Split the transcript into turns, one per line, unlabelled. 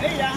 可以呀